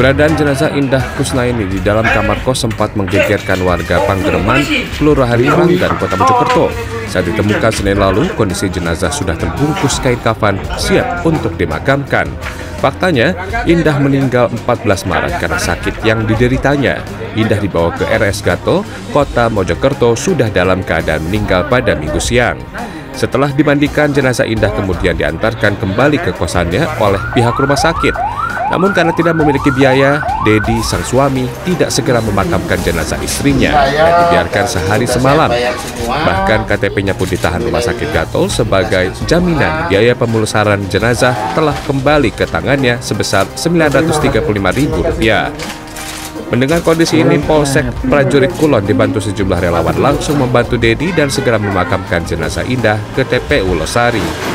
Keberadaan jenazah Indah Kusnaini di dalam kamar kos sempat menggegerkan warga Panggereman, Kelurahan Ranggan, Kota Mojokerto. Saat ditemukan Senin lalu, kondisi jenazah sudah terbungkus kain kafan siap untuk dimakamkan. Faktanya, Indah meninggal 14 Maret karena sakit yang dideritanya. Indah dibawa ke RS Gato, Kota Mojokerto sudah dalam keadaan meninggal pada minggu siang. Setelah dimandikan, jenazah Indah kemudian diantarkan kembali ke kosannya oleh pihak rumah sakit. Namun karena tidak memiliki biaya, Dedi sang suami tidak segera memakamkan jenazah istrinya dan dibiarkan sehari semalam. Bahkan KTP-nya pun ditahan rumah sakit Gatol sebagai jaminan biaya pemulasaran jenazah telah kembali ke tangannya sebesar Rp935.000. Mendengar kondisi ini, Polsek Prajurit Kulon dibantu sejumlah relawan langsung membantu Dedi dan segera memakamkan jenazah Indah ke TPU Losari.